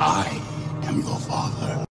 I am your father.